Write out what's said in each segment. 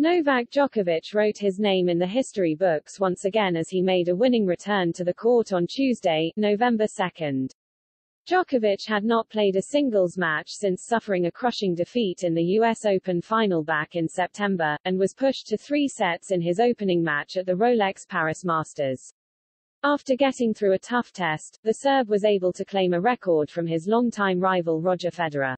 Novak Djokovic wrote his name in the history books once again as he made a winning return to the court on Tuesday, November 2. Djokovic had not played a singles match since suffering a crushing defeat in the U.S. Open final back in September, and was pushed to three sets in his opening match at the Rolex Paris Masters. After getting through a tough test, the Serb was able to claim a record from his longtime rival Roger Federer.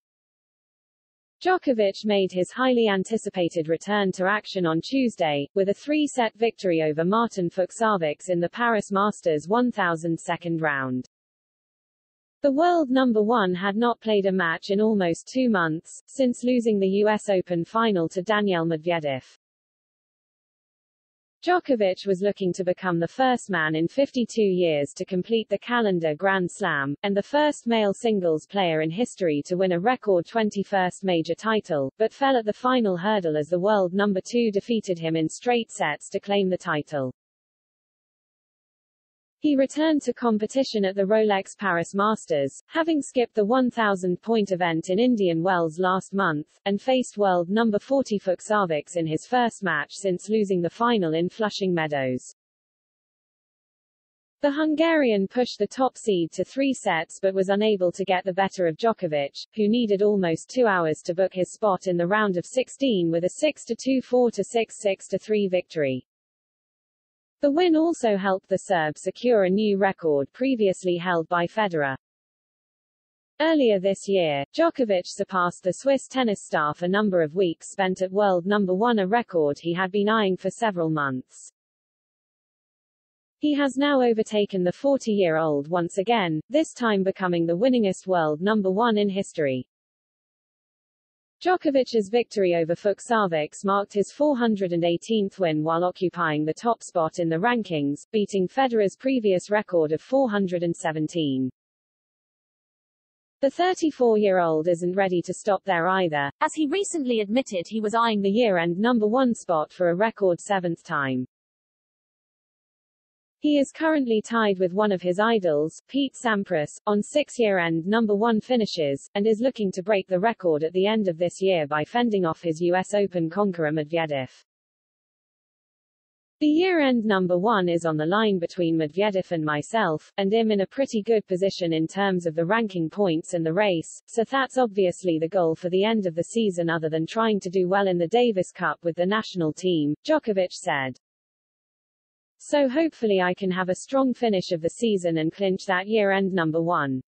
Djokovic made his highly anticipated return to action on Tuesday, with a three-set victory over Martin Fucsovics in the Paris Masters 1000 second round. The world number one had not played a match in almost two months, since losing the U.S. Open final to Daniil Medvedev. Djokovic was looking to become the first man in 52 years to complete the calendar Grand Slam, and the first male singles player in history to win a record 21st major title, but fell at the final hurdle as the world number two defeated him in straight sets to claim the title. He returned to competition at the Rolex Paris Masters, having skipped the 1,000-point event in Indian Wells last month, and faced world number 40 Fucsovics in his first match since losing the final in Flushing Meadows. The Hungarian pushed the top seed to three sets but was unable to get the better of Djokovic, who needed almost two hours to book his spot in the round of 16 with a 6-2 4-6 6-3 victory. The win also helped the Serb secure a new record previously held by Federer. Earlier this year, Djokovic surpassed the Swiss tennis star for number of weeks spent at world number one a record he had been eyeing for several months. He has now overtaken the 40-year-old once again, this time becoming the winningest world number one in history. Djokovic's victory over Fucsovics marked his 418th win while occupying the top spot in the rankings, beating Federer's previous record of 417. The 34-year-old isn't ready to stop there either, as he recently admitted he was eyeing the year-end number one spot for a record seventh time. He is currently tied with one of his idols, Pete Sampras, on six year-end number one finishes, and is looking to break the record at the end of this year by fending off his U.S. Open conqueror Medvedev. The year-end number one is on the line between Medvedev and myself, and I'm in a pretty good position in terms of the ranking points and the race, so that's obviously the goal for the end of the season other than trying to do well in the Davis Cup with the national team, Djokovic said. So hopefully I can have a strong finish of the season and clinch that year-end number one.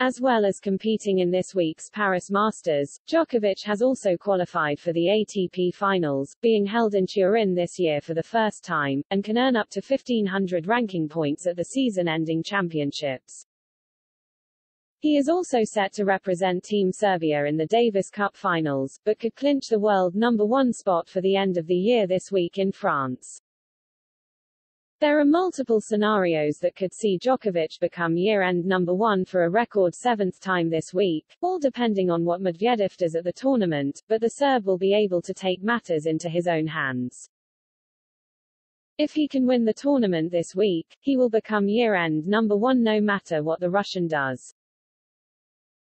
As well as competing in this week's Paris Masters, Djokovic has also qualified for the ATP Finals, being held in Turin this year for the first time, and can earn up to 1500 ranking points at the season-ending championships. He is also set to represent Team Serbia in the Davis Cup Finals, but could clinch the world number one spot for the end of the year this week in France. There are multiple scenarios that could see Djokovic become year-end number one for a record seventh time this week, all depending on what Medvedev does at the tournament, but the Serb will be able to take matters into his own hands. If he can win the tournament this week, he will become year-end number one no matter what the Russian does.